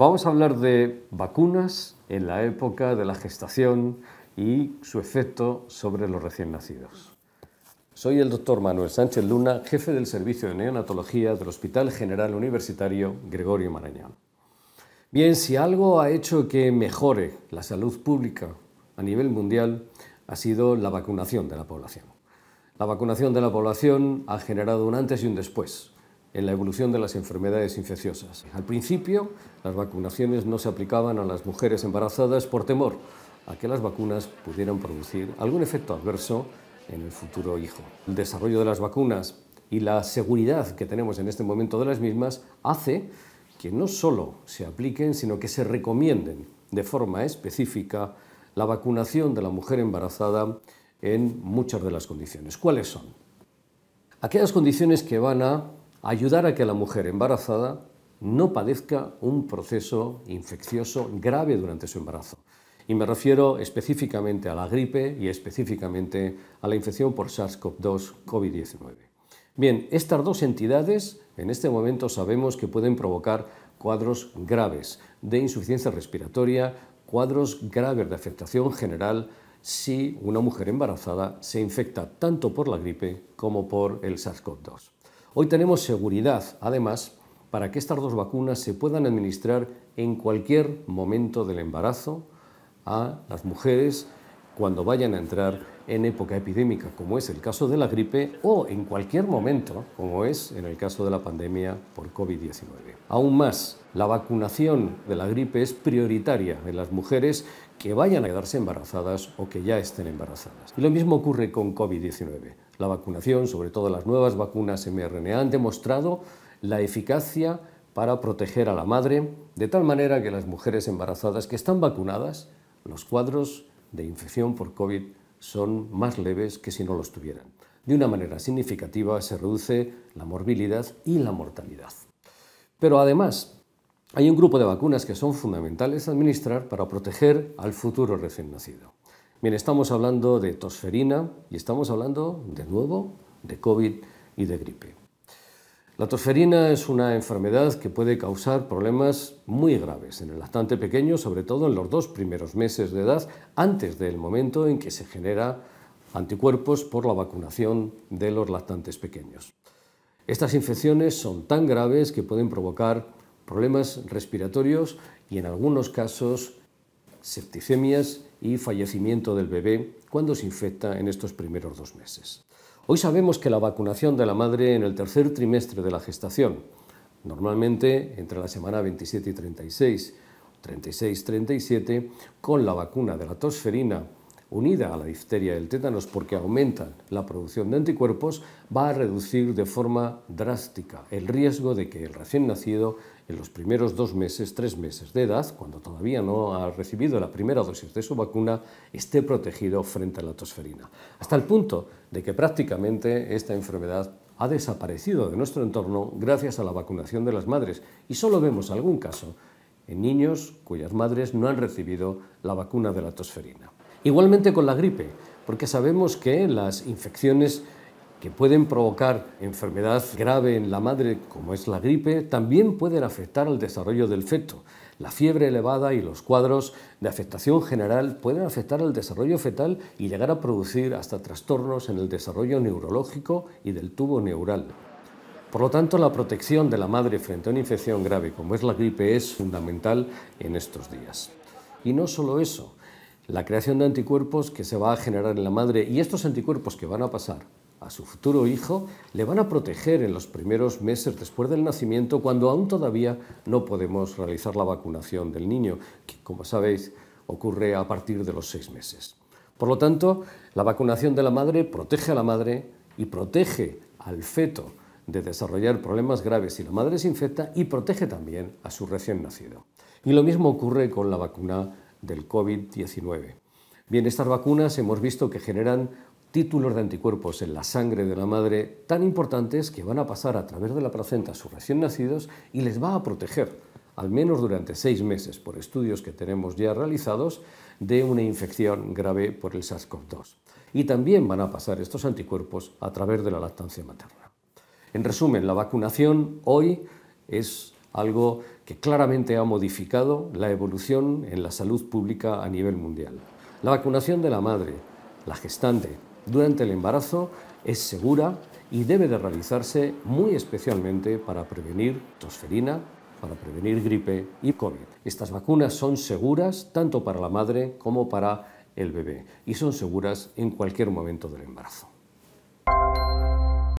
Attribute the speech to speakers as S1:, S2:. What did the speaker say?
S1: Vamos a hablar de vacunas en la época de la gestación y su efecto sobre los recién nacidos. Soy el doctor Manuel Sánchez Luna, jefe del Servicio de Neonatología del Hospital General Universitario Gregorio Marañón. Bien, si algo ha hecho que mejore la salud pública a nivel mundial ha sido la vacunación de la población. La vacunación de la población ha generado un antes y un después en la evolución de las enfermedades infecciosas. Al principio, las vacunaciones no se aplicaban a las mujeres embarazadas por temor a que las vacunas pudieran producir algún efecto adverso en el futuro hijo. El desarrollo de las vacunas y la seguridad que tenemos en este momento de las mismas hace que no solo se apliquen, sino que se recomienden de forma específica la vacunación de la mujer embarazada en muchas de las condiciones. ¿Cuáles son? Aquellas condiciones que van a ayudar a que la mujer embarazada no padezca un proceso infeccioso grave durante su embarazo. Y me refiero específicamente a la gripe y específicamente a la infección por SARS-CoV-2 COVID-19. Bien, estas dos entidades en este momento sabemos que pueden provocar cuadros graves de insuficiencia respiratoria, cuadros graves de afectación general si una mujer embarazada se infecta tanto por la gripe como por el SARS-CoV-2. Hoy tenemos seguridad, además, para que estas dos vacunas se puedan administrar en cualquier momento del embarazo a las mujeres cuando vayan a entrar en época epidémica, como es el caso de la gripe, o en cualquier momento, como es en el caso de la pandemia por COVID-19. Aún más, la vacunación de la gripe es prioritaria en las mujeres que vayan a quedarse embarazadas o que ya estén embarazadas. Y lo mismo ocurre con COVID-19. La vacunación, sobre todo las nuevas vacunas mRNA, han demostrado la eficacia para proteger a la madre, de tal manera que las mujeres embarazadas que están vacunadas, los cuadros de infección por COVID son más leves que si no los tuvieran. De una manera significativa se reduce la morbilidad y la mortalidad. Pero además, hay un grupo de vacunas que son fundamentales administrar para proteger al futuro recién nacido. Bien, estamos hablando de tosferina y estamos hablando, de nuevo, de COVID y de gripe. La tosferina es una enfermedad que puede causar problemas muy graves en el lactante pequeño, sobre todo en los dos primeros meses de edad, antes del momento en que se genera anticuerpos por la vacunación de los lactantes pequeños. Estas infecciones son tan graves que pueden provocar problemas respiratorios y en algunos casos septicemias y fallecimiento del bebé cuando se infecta en estos primeros dos meses. Hoy sabemos que la vacunación de la madre en el tercer trimestre de la gestación, normalmente entre la semana 27 y 36, 36-37, con la vacuna de la tosferina unida a la difteria y el tétanos porque aumentan la producción de anticuerpos, va a reducir de forma drástica el riesgo de que el recién nacido en los primeros dos meses, tres meses de edad, cuando todavía no ha recibido la primera dosis de su vacuna, esté protegido frente a la tosferina. Hasta el punto de que prácticamente esta enfermedad ha desaparecido de nuestro entorno gracias a la vacunación de las madres y solo vemos algún caso en niños cuyas madres no han recibido la vacuna de la tosferina. Igualmente con la gripe, porque sabemos que las infecciones que pueden provocar enfermedad grave en la madre, como es la gripe, también pueden afectar al desarrollo del feto. La fiebre elevada y los cuadros de afectación general pueden afectar al desarrollo fetal y llegar a producir hasta trastornos en el desarrollo neurológico y del tubo neural. Por lo tanto, la protección de la madre frente a una infección grave como es la gripe es fundamental en estos días. Y no solo eso, la creación de anticuerpos que se va a generar en la madre y estos anticuerpos que van a pasar a su futuro hijo le van a proteger en los primeros meses después del nacimiento cuando aún todavía no podemos realizar la vacunación del niño, que como sabéis ocurre a partir de los seis meses. Por lo tanto, la vacunación de la madre protege a la madre y protege al feto de desarrollar problemas graves si la madre se infecta y protege también a su recién nacido. Y lo mismo ocurre con la vacuna del COVID-19. Bien, estas vacunas hemos visto que generan títulos de anticuerpos en la sangre de la madre tan importantes que van a pasar a través de la placenta a sus recién nacidos y les va a proteger, al menos durante seis meses, por estudios que tenemos ya realizados, de una infección grave por el SARS-CoV-2. Y también van a pasar estos anticuerpos a través de la lactancia materna. En resumen, la vacunación hoy es algo que claramente ha modificado la evolución en la salud pública a nivel mundial. La vacunación de la madre, la gestante, durante el embarazo es segura y debe de realizarse muy especialmente para prevenir tosferina, para prevenir gripe y COVID. Estas vacunas son seguras tanto para la madre como para el bebé y son seguras en cualquier momento del embarazo.